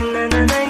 na na na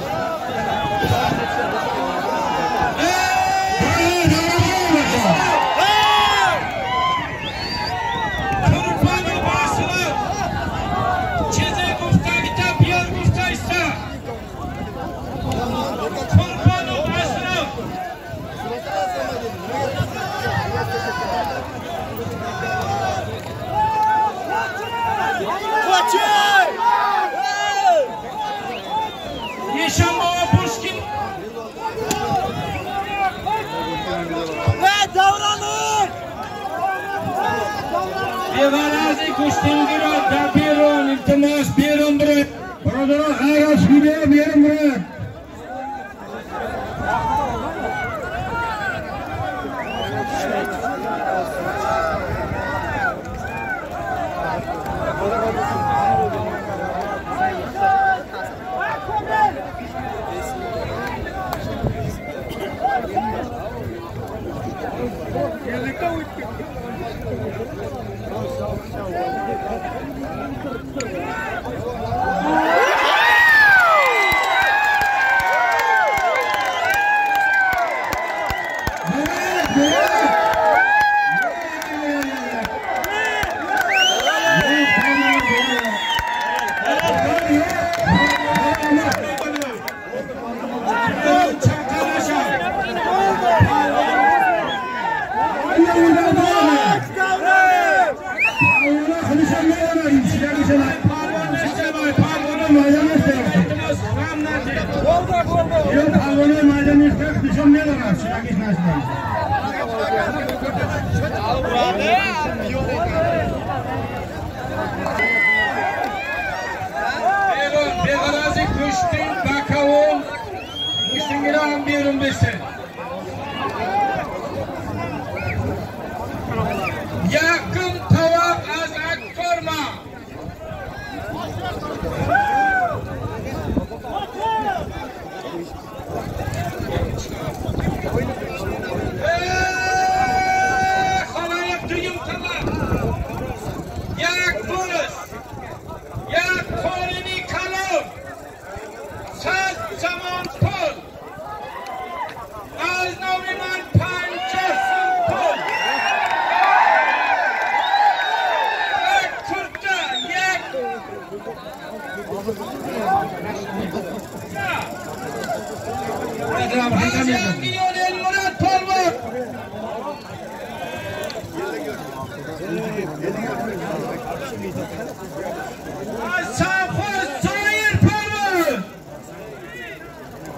bevalarni go'shtingiro dabiro iltimos berim biri birodarlar g'ayrat berim biri Yurt Avrupa Madeni İhtar Düşüm ne kadar? Şurak İtnaş'tan. Begarazik Püştün Bakavun Püştün Gira 11-15'ten. سرخوز تایر پروانه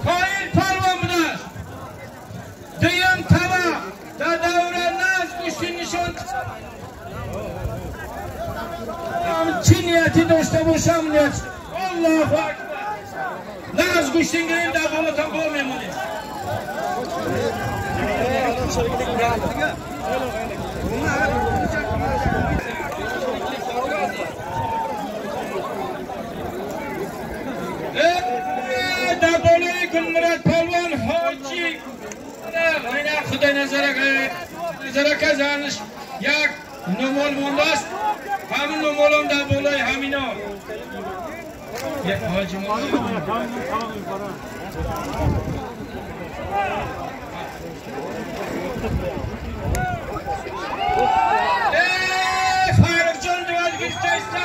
تایر پروانه است دیان تا در دوره نزد گوشی نشان چی نیتی داشته باشم نیت الله اکبر نه از گوشتین گریم در بالاتان بار میمونیم olmayayım onu. Daboli Gulmurat Palvon Hoji. Ayna Xudo nazara nazara kazanish. Yak nomol mondas. Hamın nomolum daboli hamino. Ya Hoji Eee Farukcan duvar girteyse.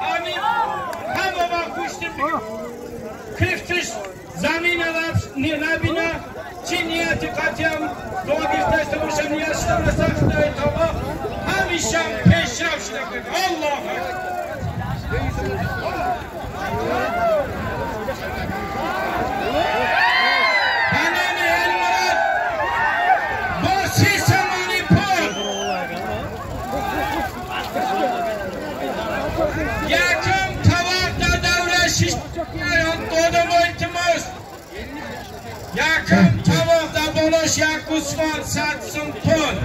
Amin. Hamma bak kuştum. замина набина. Чӣ нияти қатъям догиш дашта бошад ниятшитам расахтаитало ҳамешам пешрав шуда кунед аллоҳ акбар. Yakın tavakta boloş yakusman satsın ton.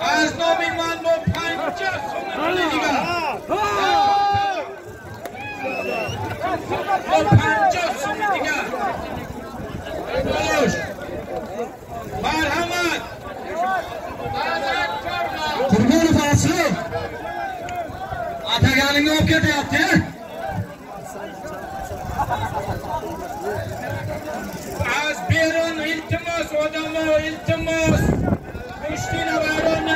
Az nomiman bu panca sonu biliga. Bu panca sonu biliga. Boloş. Marhamat. Qurbonov Asli. Ataganingni olib ketyapti. Odamo iltimos. Pushtina baron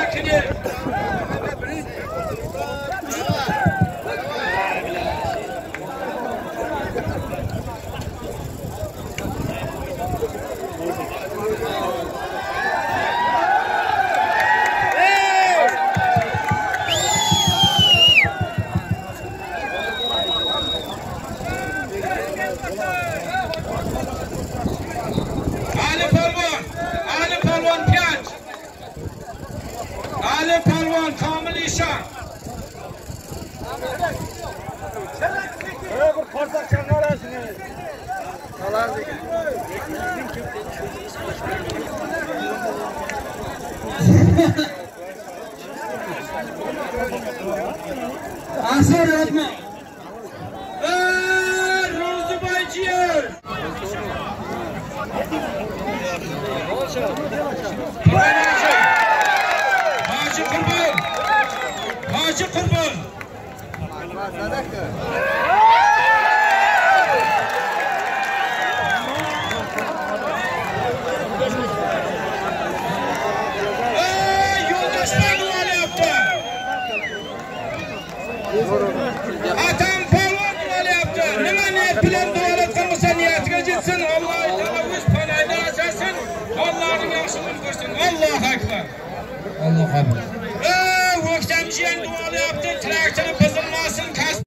Kamil İşan. Asli yotma. Eee Rozi Bayciyer. Hacı Kurban. Hacı Kurban. Atam palvon duvarı yaptı. Nima niyet bilen duvarı kılmışsa niyetiga gitsin. Allah-u Teala öz panayda açasın. Allah'ın yaxşılığını görsün. Allahu Ekber. Alloh xabar. O'ktamchiyan duvarı yaptı. Traktörü bozulmasın.